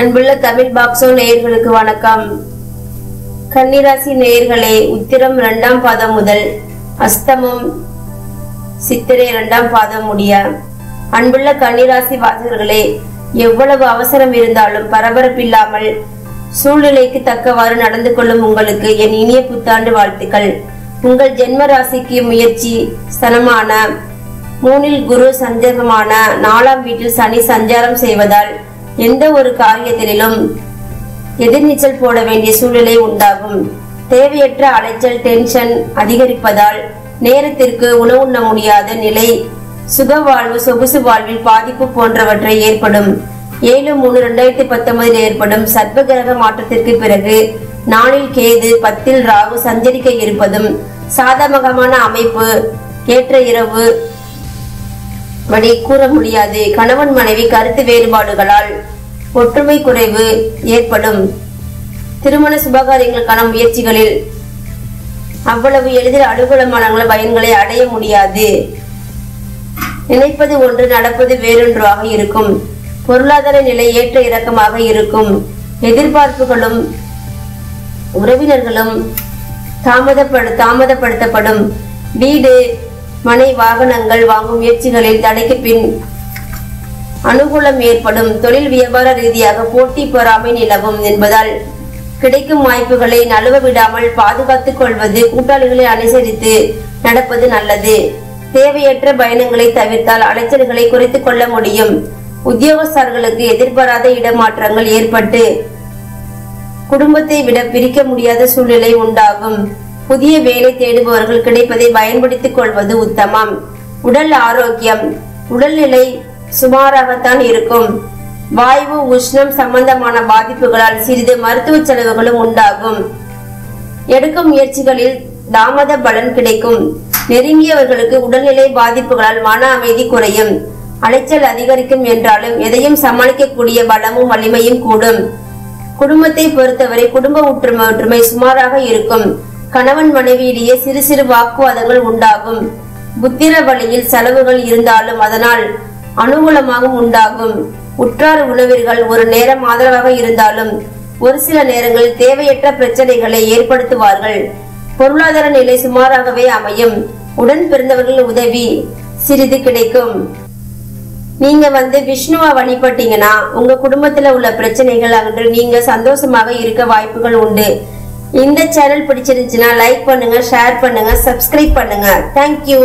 அன்புள்ள தமிழ் பாக்ஸோ நேயர்களுக்கு வணக்கம். கன்னிராசி நேயர்களே உத்திரம் இரண்டாம் பாதம் முதல் அஸ்தமம் சித்திரை இரண்டாம் பாதம் முடிய. அன்புள்ள கன்னிராசி வாசகர்களே எவ்வளவு அவசரம் இருந்தாலும் பரபரப்பில்லாமல் சூழ்நிலைக்கு தக்கவாறு நடந்து கொள்ளும் உங்களுக்கு என் இனிய புத்தாண்டு வாழ்த்துக்கள். உங்கள் ஜென்ம ராசிக்கு முயற்சி ஸ்தனமான மூணில் குரு சஞ்சகமான நாலாம் வீட்டில் சனி சஞ்சாரம் செய்வதால் எந்த ஒரு காரியத்திலும் எதிர்நீச்சல் போட வேண்டிய சூழ்நிலை உண்டாகும். தேவையற்ற அலைச்சல் டென்ஷன் அதிகரிப்பதால் நேரத்திற்கு உணவுண்ண முடியாத நிலை சுக வாழ்வு சொகுசு வாழ்வில் பாதிப்பு போன்றவற்றை ஏற்படும். ஏழு மூணு ரெண்டாயிரத்தி பத்தொன்பதில் ஏற்படும் சர்வகிரக மாற்றத்திற்கு பிறகு நாளில் கேது பத்தில் ராகு சஞ்சரிக்க இருப்பதும் சாதகமான அமைப்பு. ஏற்ற இரவு வழி கூற முடியாது. கணவன் மனைவி கருத்து வேறுபாடுகளால் ஒற்றுமை குறைவு ஏற்படும். திருமண சுபகாரியங்களுக்கான முயற்சிகளில் அவ்வளவு எளிதில் அனுகூலமான பயன்களை அடைய முடியாது. நினைப்பது ஒன்று நடப்பது வேறொன்றாக இருக்கும். பொருளாதார நிலை ஏற்ற இறக்கமாக இருக்கும். எதிர்பார்ப்புகளும் உறவினர்களும் தாமதப்படு தாமதப்படுத்தப்படும். வீடு மனை வாகனங்கள் வாங்கும் முயற்சிகளில் தடைக்கு பின் அனுகூலம் ஏற்படும். தொழில் வியாபார ரீதியாக போட்டி பொறாமை நிலவும் என்பதால் கிடைக்கும் வாய்ப்புகளை நழுவ விடாமல் பாதுகாத்துக் கொள்வது கூட்டாளிகளை அனுசரித்து நடப்பது நல்லது. தேவையற்ற பயணங்களை தவிர்த்தால் அலைச்சல்களை குறைத்துக் கொள்ள முடியும். உத்தியோகஸ்தர்களுக்கு எதிர்பாராத இடமாற்றங்கள் ஏற்பட்டு குடும்பத்தை விட பிரிக்க முடியாத சூழ்நிலை உண்டாகும். புதிய வேலை தேடுபவர்கள் கிடைப்பதை பயன்படுத்திக் கொள்வது உத்தமம். உடல் ஆரோக்கியம் உடல்நிலை சுமாராகத்தான் இருக்கும். வாயு உஷ்ணம் சம்பந்தமான பாதிப்புகளால் சிறிது மருத்துவ செலவுகளும் உண்டாகும். எடுக்கும் முயற்சிகளில் தாமத பலன் கிடைக்கும். நெருங்கியவர்களுக்கு உடல்நிலை பாதிப்புகளால் மன அமைதி குறையும். அலைச்சல் அதிகரிக்கும் என்றாலும் எதையும் சமாளிக்கக்கூடிய பலமும் வலிமையும் கூடும். குடும்பத்தை பொறுத்தவரை குடும்ப ஒற்றுமை ஒற்றுமை சுமாராக இருக்கும். கணவன் மனைவியிடையே சிறு சிறு வாக்குவாதங்கள் உண்டாகும். புத்திர வழியில் செலவுகள் இருந்தாலும் அதனால் அனுகூலமாகவும் உண்டாகும். உற்றார் உணவிர்கள் ஒரு நேரம் ஆதரவாக இருந்தாலும் ஒரு சில நேரங்களில் தேவையற்ற பிரச்சனைகளை ஏற்படுத்துவார்கள். பொருளாதார நிலை சுமாராகவே அமையும். உடன் பிறந்தவர்கள் உதவி சிறிது கிடைக்கும். நீங்க வந்து விஷ்ணுவை வழிபட்டீங்கன்னா உங்க குடும்பத்துல உள்ள பிரச்சனைகள் அன்று நீங்க சந்தோஷமாக இருக்க வாய்ப்புகள் உண்டு. இந்த சேனல் பிடிச்சிருந்துச்சுன்னா லைக் பண்ணுங்க ஷேர் பண்ணுங்க சப்ஸ்கிரைப் பண்ணுங்க. தேங்க்யூ